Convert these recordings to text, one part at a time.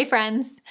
Hey friends,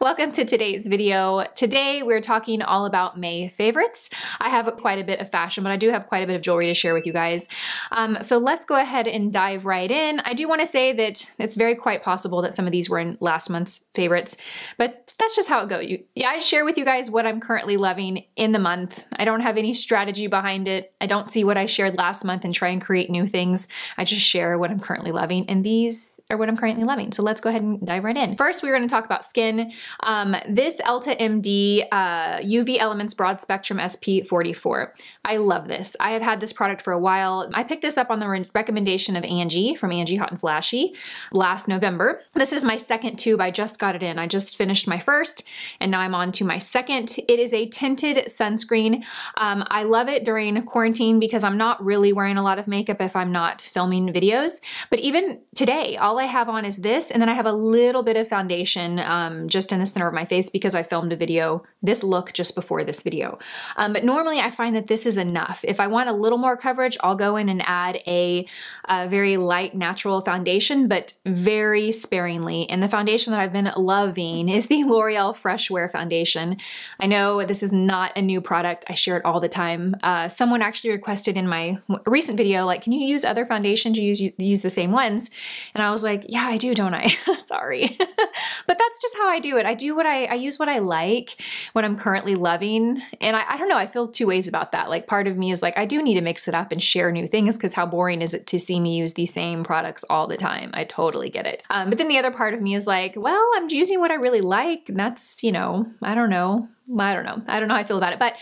welcome to today's video. Today we're talking all about May favorites. I have quite a bit of fashion, but I do have quite a bit of jewelry to share with you guys. Um, so let's go ahead and dive right in. I do want to say that it's very quite possible that some of these were in last month's favorites, but that's just how it goes. Yeah, I share with you guys what I'm currently loving in the month. I don't have any strategy behind it. I don't see what I shared last month and try and create new things. I just share what I'm currently loving, and these are what I'm currently loving. So let's go ahead and dive right in. First, we're gonna talk about skin. Um, this Elta MD uh, UV Elements Broad Spectrum SPF 44. I love this. I have had this product for a while. I picked this up on the re recommendation of Angie from Angie Hot and Flashy last November. This is my second tube. I just got it in. I just finished my first and now I'm on to my second. It is a tinted sunscreen. Um, I love it during quarantine because I'm not really wearing a lot of makeup if I'm not filming videos. But even today, all I have on is this, and then I have a little bit of foundation um, just in the center of my face because I filmed a video, this look just before this video. Um, but normally I find that this is enough. If I want a little more coverage, I'll go in and add a, a very light natural foundation, but very sparingly. And the foundation that I've been loving is the L'Oreal Fresh Wear Foundation. I know this is not a new product. I share it all the time. Uh, someone actually requested in my recent video, like, can you use other foundations? You use, use the same ones. And I was like, yeah, I do, don't I? Sorry. but that's just how I do it. I do what I, I use what I like, what I'm currently loving. And I, I don't know, I feel two ways about that. Like part of me is like, I do need to mix it up and share new things because how boring is it to see me use these same products all the time? I totally get it. Um, but then the other part of me is like, well, I'm using what I really like. And that's, you know, I don't know, I don't know. I don't know how I feel about it, but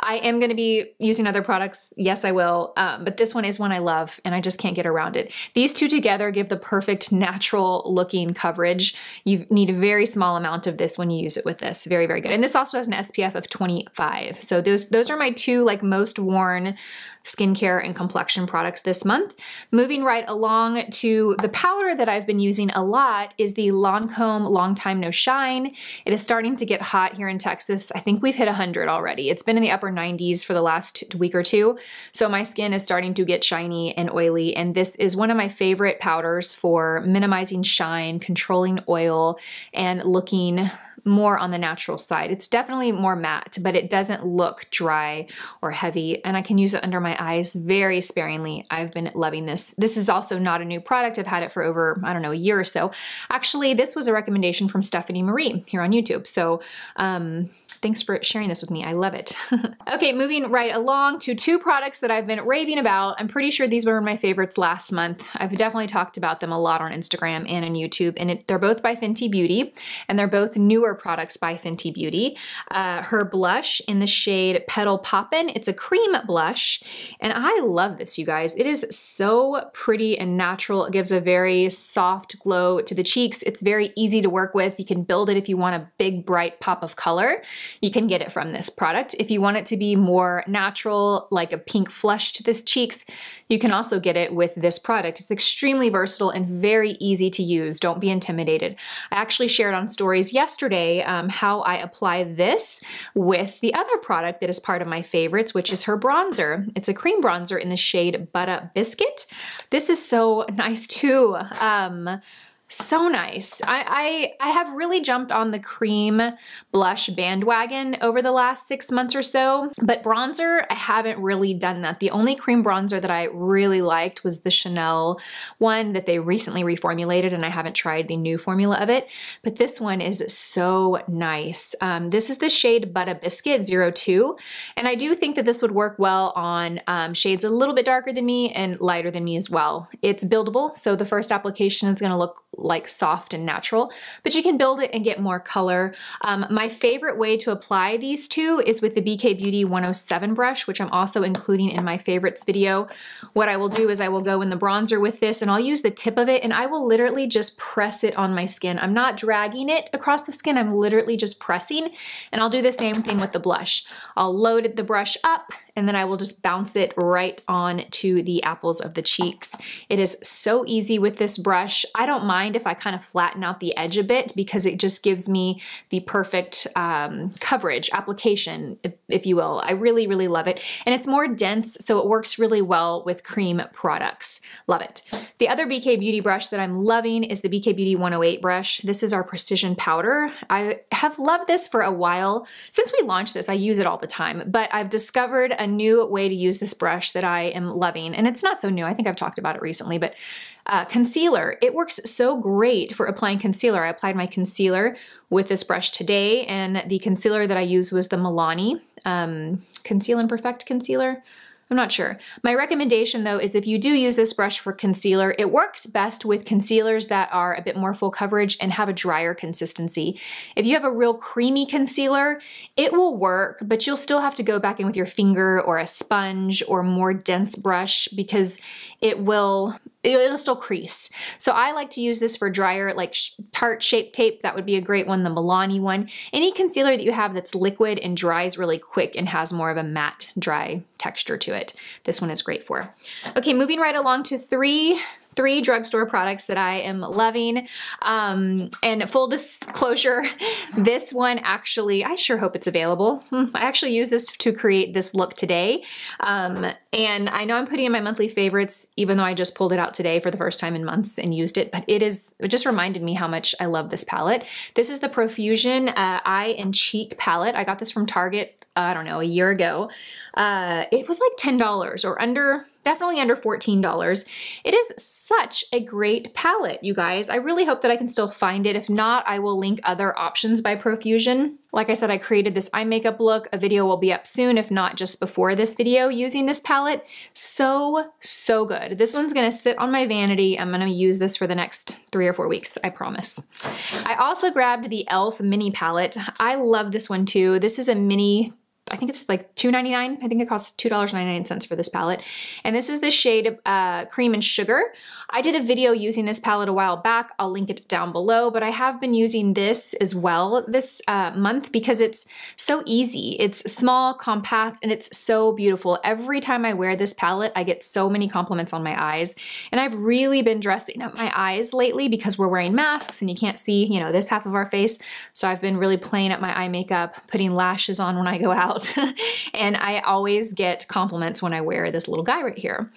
I am going to be using other products. Yes, I will. Um, but this one is one I love and I just can't get around it. These two together give the perfect natural looking coverage. You need a very small amount of this when you use it with this. Very, very good. And this also has an SPF of 25. So those, those are my two like most worn skincare and complexion products this month. Moving right along to the powder that I've been using a lot is the Lancome Long Time No Shine. It is starting to get hot here in Texas. I think we've hit 100 already. It's been in the upper 90s for the last week or two. So my skin is starting to get shiny and oily. And this is one of my favorite powders for minimizing shine, controlling oil, and looking more on the natural side. It's definitely more matte, but it doesn't look dry or heavy, and I can use it under my eyes very sparingly. I've been loving this. This is also not a new product. I've had it for over, I don't know, a year or so. Actually, this was a recommendation from Stephanie Marie here on YouTube. So um, Thanks for sharing this with me. I love it. okay, moving right along to two products that I've been raving about. I'm pretty sure these were my favorites last month. I've definitely talked about them a lot on Instagram and on YouTube, and it, they're both by Fenty Beauty, and they're both newer products by Fenty Beauty. Uh, her blush in the shade Petal Poppin'. It's a cream blush, and I love this, you guys. It is so pretty and natural. It gives a very soft glow to the cheeks. It's very easy to work with. You can build it if you want a big, bright pop of color you can get it from this product. If you want it to be more natural, like a pink flush to the cheeks, you can also get it with this product. It's extremely versatile and very easy to use. Don't be intimidated. I actually shared on stories yesterday um, how I apply this with the other product that is part of my favorites, which is her bronzer. It's a cream bronzer in the shade Butta Biscuit. This is so nice too. Um, so nice. I, I, I have really jumped on the cream blush bandwagon over the last six months or so, but bronzer, I haven't really done that. The only cream bronzer that I really liked was the Chanel one that they recently reformulated and I haven't tried the new formula of it, but this one is so nice. Um, this is the shade Butta Biscuit 02, and I do think that this would work well on um, shades a little bit darker than me and lighter than me as well. It's buildable, so the first application is gonna look like soft and natural, but you can build it and get more color. Um, my favorite way to apply these two is with the BK Beauty 107 brush, which I'm also including in my favorites video. What I will do is I will go in the bronzer with this and I'll use the tip of it and I will literally just press it on my skin. I'm not dragging it across the skin, I'm literally just pressing and I'll do the same thing with the blush. I'll load the brush up and then I will just bounce it right on to the apples of the cheeks. It is so easy with this brush. I don't mind if I kind of flatten out the edge a bit because it just gives me the perfect um, coverage, application, if, if you will. I really, really love it. And it's more dense, so it works really well with cream products. Love it. The other BK Beauty brush that I'm loving is the BK Beauty 108 brush. This is our precision powder. I have loved this for a while. Since we launched this, I use it all the time, but I've discovered a new way to use this brush that I am loving. And it's not so new. I think I've talked about it recently, but uh, concealer. It works so great for applying concealer. I applied my concealer with this brush today, and the concealer that I used was the Milani um, Conceal and Perfect Concealer. I'm not sure. My recommendation though is if you do use this brush for concealer, it works best with concealers that are a bit more full coverage and have a drier consistency. If you have a real creamy concealer, it will work, but you'll still have to go back in with your finger or a sponge or more dense brush because it will it'll still crease. So I like to use this for drier, like Tarte Shape Tape. That would be a great one, the Milani one. Any concealer that you have that's liquid and dries really quick and has more of a matte, dry texture to it. This one is great for. Okay, moving right along to three three drugstore products that I am loving. Um, and full disclosure, this one actually, I sure hope it's available. Hmm, I actually use this to create this look today. Um, and I know I'm putting in my monthly favorites, even though I just pulled it out today for the first time in months and used it, but it is, it just reminded me how much I love this palette. This is the Profusion uh, Eye and Cheek palette. I got this from Target, uh, I don't know, a year ago. Uh, it was like $10 or under definitely under $14. It is such a great palette, you guys. I really hope that I can still find it. If not, I will link other options by Profusion. Like I said, I created this eye makeup look. A video will be up soon, if not just before this video, using this palette. So, so good. This one's gonna sit on my vanity. I'm gonna use this for the next three or four weeks, I promise. I also grabbed the e.l.f. mini palette. I love this one too. This is a mini I think it's like $2.99. I think it costs $2.99 for this palette. And this is the shade uh, Cream and Sugar. I did a video using this palette a while back. I'll link it down below, but I have been using this as well this uh, month because it's so easy. It's small, compact, and it's so beautiful. Every time I wear this palette, I get so many compliments on my eyes. And I've really been dressing up my eyes lately because we're wearing masks and you can't see, you know, this half of our face. So I've been really playing up my eye makeup, putting lashes on when I go out out. and I always get compliments when I wear this little guy right here.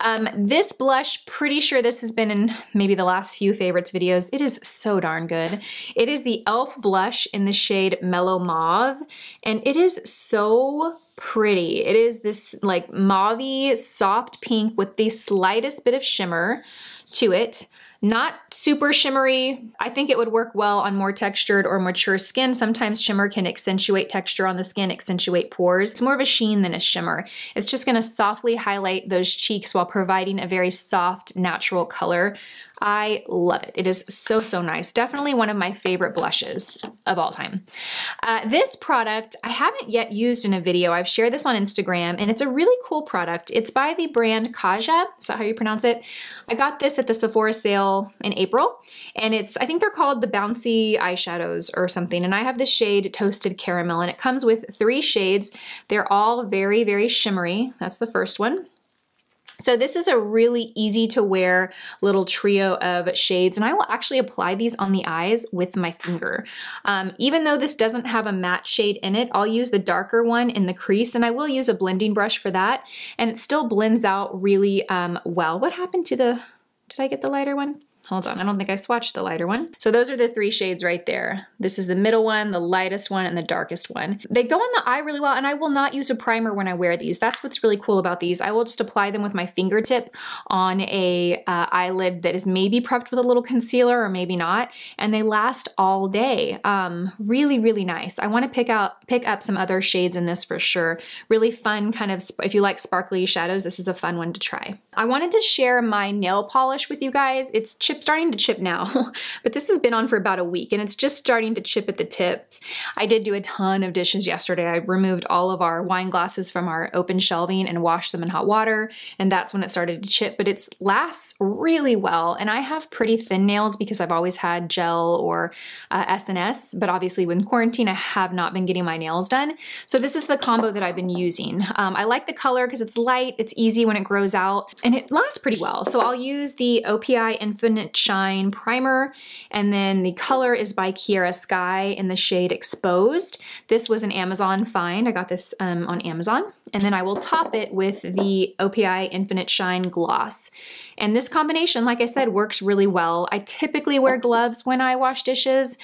Um, this blush, pretty sure this has been in maybe the last few favorites videos. It is so darn good. It is the e.l.f. blush in the shade Mellow Mauve, and it is so pretty. It is this like mauve soft pink with the slightest bit of shimmer to it. Not super shimmery. I think it would work well on more textured or mature skin. Sometimes shimmer can accentuate texture on the skin, accentuate pores. It's more of a sheen than a shimmer. It's just gonna softly highlight those cheeks while providing a very soft, natural color. I love it. It is so, so nice. Definitely one of my favorite blushes of all time. Uh, this product I haven't yet used in a video. I've shared this on Instagram and it's a really cool product. It's by the brand Kaja. Is that how you pronounce it? I got this at the Sephora sale in April and it's, I think they're called the Bouncy Eyeshadows or something. And I have the shade Toasted Caramel and it comes with three shades. They're all very, very shimmery. That's the first one. So this is a really easy to wear little trio of shades and I will actually apply these on the eyes with my finger. Um, even though this doesn't have a matte shade in it, I'll use the darker one in the crease and I will use a blending brush for that and it still blends out really um, well. What happened to the, did I get the lighter one? Hold on, I don't think I swatched the lighter one. So those are the three shades right there. This is the middle one, the lightest one, and the darkest one. They go on the eye really well, and I will not use a primer when I wear these. That's what's really cool about these. I will just apply them with my fingertip on a uh, eyelid that is maybe prepped with a little concealer or maybe not, and they last all day. Um, really, really nice. I wanna pick out pick up some other shades in this for sure. Really fun kind of, if you like sparkly shadows, this is a fun one to try. I wanted to share my nail polish with you guys. It's chip starting to chip now, but this has been on for about a week and it's just starting to chip at the tips. I did do a ton of dishes yesterday. I removed all of our wine glasses from our open shelving and washed them in hot water and that's when it started to chip, but it lasts really well and I have pretty thin nails because I've always had gel or uh, SNS, but obviously in quarantine I have not been getting my nails done. So this is the combo that I've been using. Um, I like the color because it's light, it's easy when it grows out, and it lasts pretty well. So I'll use the OPI Infinite Shine Primer, and then the color is by Kiara Sky in the shade Exposed. This was an Amazon find. I got this um, on Amazon. And then I will top it with the OPI Infinite Shine Gloss. And this combination, like I said, works really well. I typically wear gloves when I wash dishes,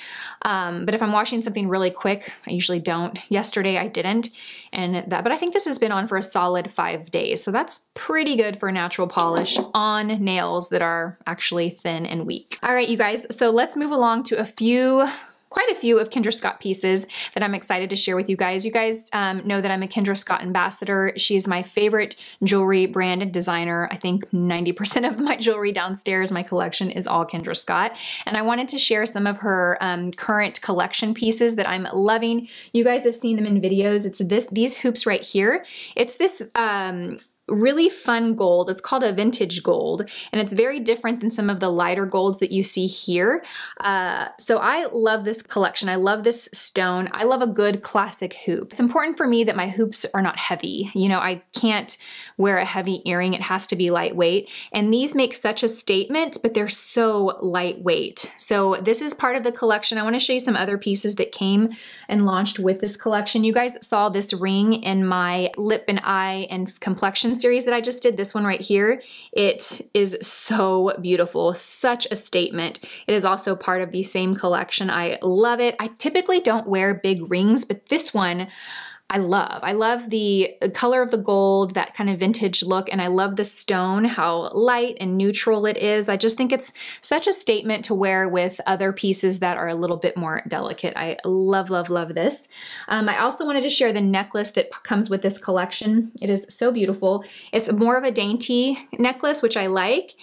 um, but if I'm washing something really quick, I usually don't. Yesterday I didn't, and that. But I think this has been on for a solid five days, so that's pretty good for natural polish on nails that are actually thin and weak. All right, you guys, so let's move along to a few quite a few of Kendra Scott pieces that I'm excited to share with you guys. You guys um, know that I'm a Kendra Scott ambassador. She's my favorite jewelry brand and designer. I think 90% of my jewelry downstairs, my collection is all Kendra Scott. And I wanted to share some of her um, current collection pieces that I'm loving. You guys have seen them in videos. It's this these hoops right here. It's this um, really fun gold. It's called a vintage gold, and it's very different than some of the lighter golds that you see here. Uh, so I love this collection. I love this stone. I love a good classic hoop. It's important for me that my hoops are not heavy. You know, I can't wear a heavy earring. It has to be lightweight. And these make such a statement, but they're so lightweight. So this is part of the collection. I wanna show you some other pieces that came and launched with this collection. You guys saw this ring in my lip and eye and complexion series that I just did, this one right here, it is so beautiful, such a statement. It is also part of the same collection. I love it. I typically don't wear big rings, but this one, I love. I love the color of the gold, that kind of vintage look, and I love the stone, how light and neutral it is. I just think it's such a statement to wear with other pieces that are a little bit more delicate. I love, love, love this. Um, I also wanted to share the necklace that comes with this collection. It is so beautiful. It's more of a dainty necklace, which I like,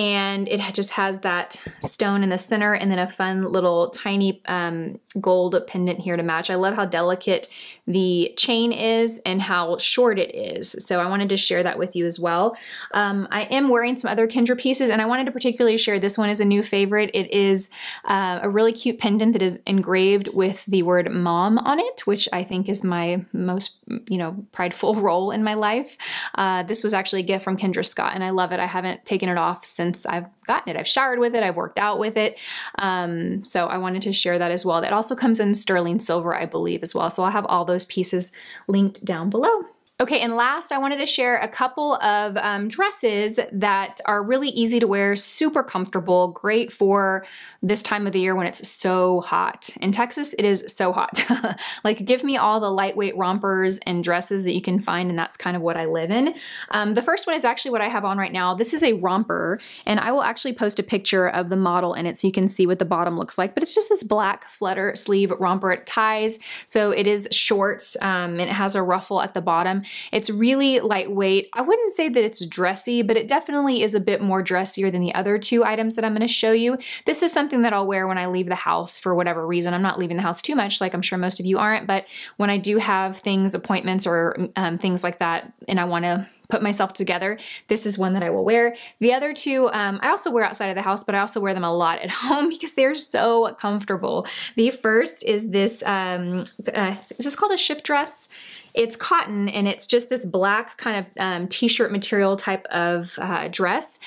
and it just has that stone in the center and then a fun little tiny um, gold pendant here to match. I love how delicate the chain is and how short it is. So I wanted to share that with you as well. Um, I am wearing some other Kendra pieces and I wanted to particularly share this one as a new favorite. It is uh, a really cute pendant that is engraved with the word mom on it, which I think is my most, you know, prideful role in my life. Uh, this was actually a gift from Kendra Scott and I love it. I haven't taken it off since since I've gotten it. I've showered with it, I've worked out with it. Um, so I wanted to share that as well. That also comes in sterling silver, I believe, as well. So I'll have all those pieces linked down below. Okay, and last I wanted to share a couple of um, dresses that are really easy to wear, super comfortable, great for this time of the year when it's so hot. In Texas, it is so hot. like give me all the lightweight rompers and dresses that you can find and that's kind of what I live in. Um, the first one is actually what I have on right now. This is a romper and I will actually post a picture of the model in it so you can see what the bottom looks like, but it's just this black flutter sleeve romper. It ties, so it is shorts um, and it has a ruffle at the bottom. It's really lightweight. I wouldn't say that it's dressy, but it definitely is a bit more dressier than the other two items that I'm gonna show you. This is something that I'll wear when I leave the house for whatever reason. I'm not leaving the house too much, like I'm sure most of you aren't, but when I do have things, appointments or um, things like that, and I wanna put myself together, this is one that I will wear. The other two, um, I also wear outside of the house, but I also wear them a lot at home because they're so comfortable. The first is this, um, uh, is this called a shift dress? It's cotton and it's just this black kind of um, t-shirt material type of uh, dress.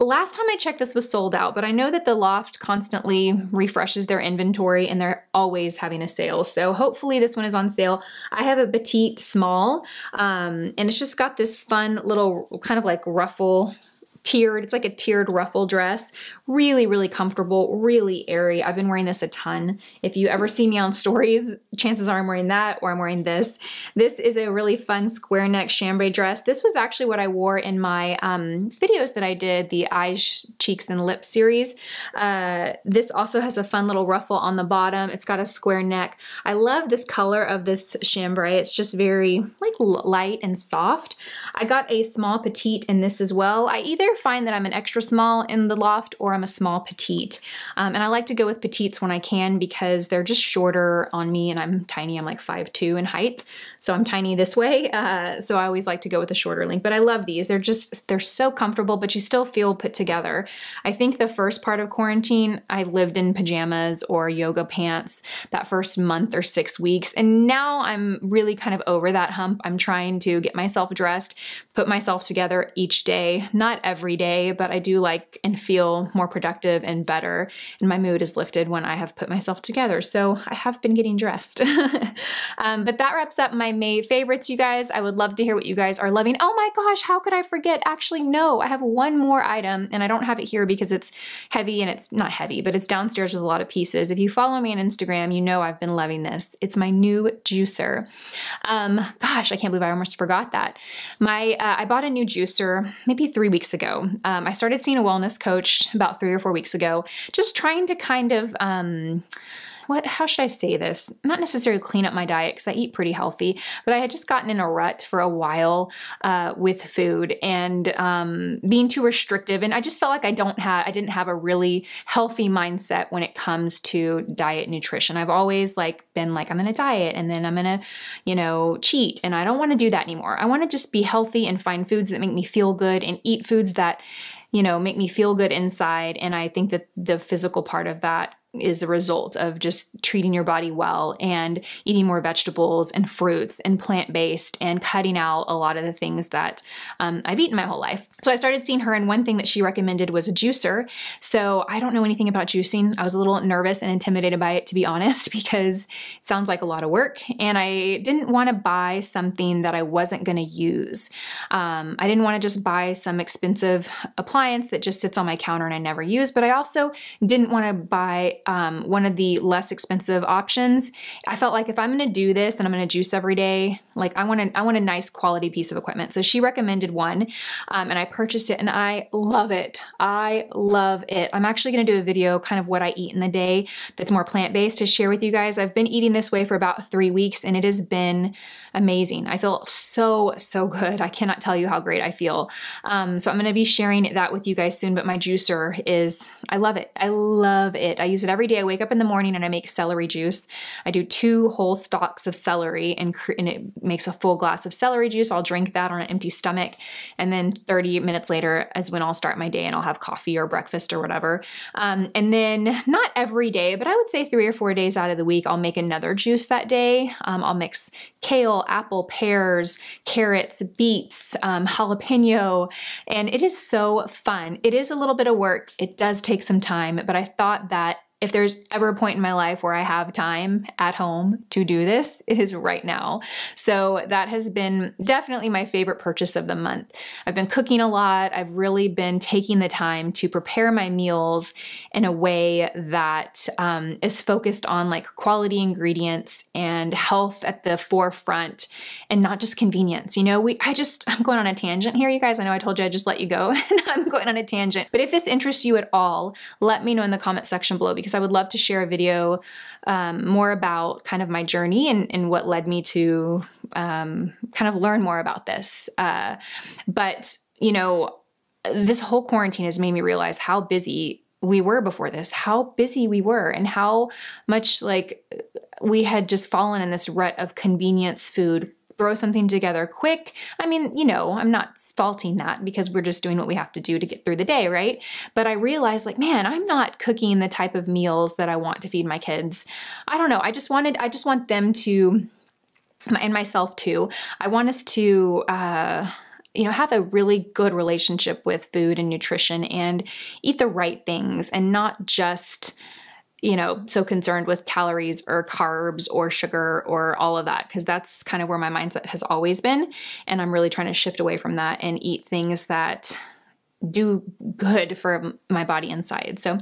Last time I checked, this was sold out, but I know that the Loft constantly refreshes their inventory and they're always having a sale. So hopefully this one is on sale. I have a petite small, um, and it's just got this fun little kind of like ruffle tiered, it's like a tiered ruffle dress. Really, really comfortable, really airy. I've been wearing this a ton. If you ever see me on stories, chances are I'm wearing that or I'm wearing this. This is a really fun square neck chambray dress. This was actually what I wore in my um, videos that I did, the eyes, cheeks, and lips series. Uh, this also has a fun little ruffle on the bottom. It's got a square neck. I love this color of this chambray. It's just very like light and soft. I got a small petite in this as well. I either find that I'm an extra small in the loft or I'm a small petite. Um, and I like to go with petites when I can because they're just shorter on me and I'm tiny. I'm like 5'2 in height. So I'm tiny this way. Uh, so I always like to go with a shorter length. But I love these. They're just, they're so comfortable, but you still feel put together. I think the first part of quarantine, I lived in pajamas or yoga pants that first month or six weeks. And now I'm really kind of over that hump. I'm trying to get myself dressed, put myself together each day, not every day, but I do like and feel more productive and better. And my mood is lifted when I have put myself together. So I have been getting dressed. um, but that wraps up my May favorites, you guys. I would love to hear what you guys are loving. Oh my gosh, how could I forget? Actually, no, I have one more item and I don't have it here because it's heavy and it's not heavy, but it's downstairs with a lot of pieces. If you follow me on Instagram, you know I've been loving this. It's my new juicer. Um, gosh, I can't believe I almost forgot that. My uh, I bought a new juicer maybe three weeks ago. Um, I started seeing a wellness coach about three or four weeks ago, just trying to kind of um, what how should I say this? Not necessarily clean up my diet because I eat pretty healthy, but I had just gotten in a rut for a while uh, with food and um, being too restrictive, and I just felt like I don't have I didn't have a really healthy mindset when it comes to diet nutrition. I've always like been like I'm gonna diet and then I'm gonna you know cheat, and I don't want to do that anymore. I want to just be healthy and find foods that make me feel good and eat foods that you know make me feel good inside and i think that the physical part of that is a result of just treating your body well and eating more vegetables and fruits and plant based and cutting out a lot of the things that um, I've eaten my whole life. So I started seeing her, and one thing that she recommended was a juicer. So I don't know anything about juicing. I was a little nervous and intimidated by it, to be honest, because it sounds like a lot of work. And I didn't want to buy something that I wasn't going to use. Um, I didn't want to just buy some expensive appliance that just sits on my counter and I never use, but I also didn't want to buy um, one of the less expensive options. I felt like if I'm going to do this and I'm going to juice every day, like I want a, I want a nice quality piece of equipment. So she recommended one, um, and I purchased it and I love it. I love it. I'm actually gonna do a video kind of what I eat in the day that's more plant-based to share with you guys. I've been eating this way for about three weeks and it has been amazing. I feel so, so good. I cannot tell you how great I feel. Um, so I'm gonna be sharing that with you guys soon, but my juicer is, I love it. I love it. I use it every day. I wake up in the morning and I make celery juice. I do two whole stalks of celery and, and it makes a full glass of celery juice. I'll drink that on an empty stomach. And then 30 minutes later is when I'll start my day and I'll have coffee or breakfast or whatever. Um, and then not every day, but I would say three or four days out of the week, I'll make another juice that day. Um, I'll mix kale, apple, pears, carrots, beets, um, jalapeno, and it is so fun. It is a little bit of work. It does take some time, but I thought that if there's ever a point in my life where I have time at home to do this, it is right now. So that has been definitely my favorite purchase of the month. I've been cooking a lot. I've really been taking the time to prepare my meals in a way that um, is focused on like quality ingredients and health at the forefront and not just convenience. You know, we I just I'm going on a tangent here, you guys. I know I told you I just let you go and I'm going on a tangent. But if this interests you at all, let me know in the comment section below because because I would love to share a video um, more about kind of my journey and, and what led me to um, kind of learn more about this. Uh, but, you know, this whole quarantine has made me realize how busy we were before this, how busy we were, and how much like we had just fallen in this rut of convenience food throw something together quick. I mean, you know, I'm not faulting that because we're just doing what we have to do to get through the day, right? But I realized, like, man, I'm not cooking the type of meals that I want to feed my kids. I don't know. I just wanted, I just want them to, and myself too, I want us to, uh, you know, have a really good relationship with food and nutrition and eat the right things and not just you know, so concerned with calories or carbs or sugar or all of that, because that's kind of where my mindset has always been. And I'm really trying to shift away from that and eat things that do good for my body inside. So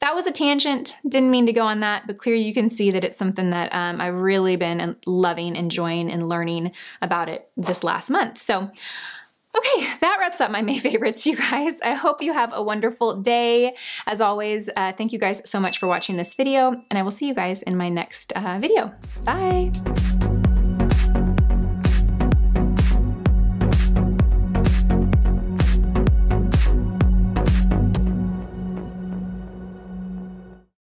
that was a tangent. Didn't mean to go on that, but clearly you can see that it's something that um, I've really been loving, enjoying, and learning about it this last month. So Okay, that wraps up my May favorites, you guys. I hope you have a wonderful day. As always, uh, thank you guys so much for watching this video, and I will see you guys in my next uh, video. Bye!